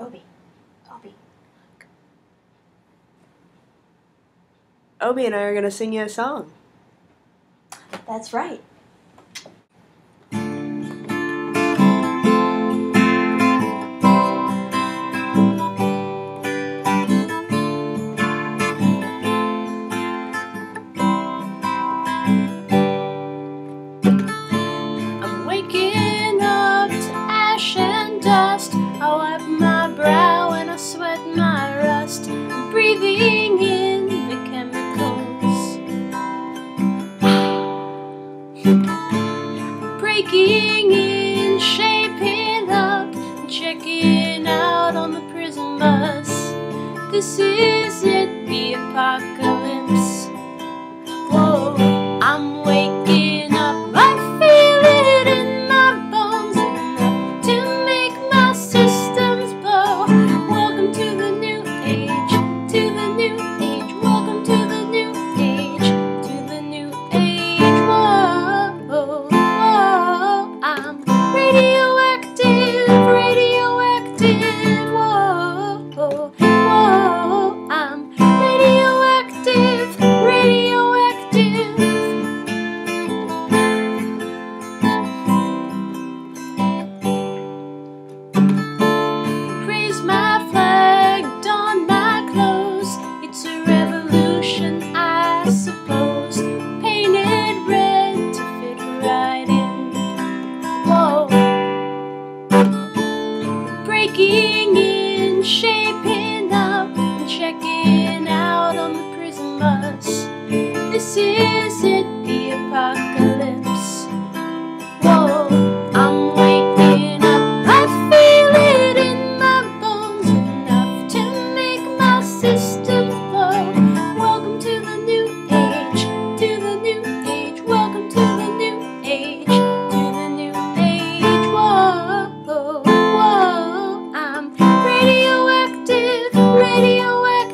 Obi. Obi. Obi and I are going to sing you a song. That's right. I'm waking up to ash and dust taking in, shaping up, checking out on the prison bus. This isn't the apocalypse.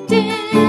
did.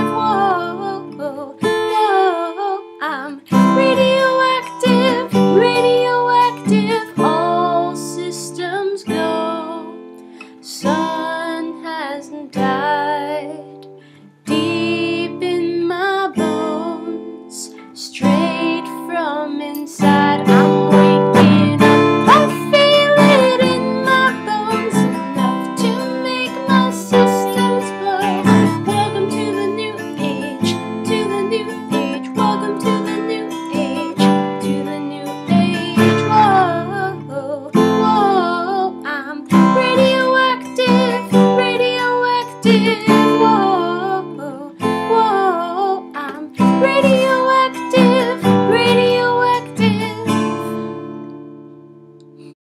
dear.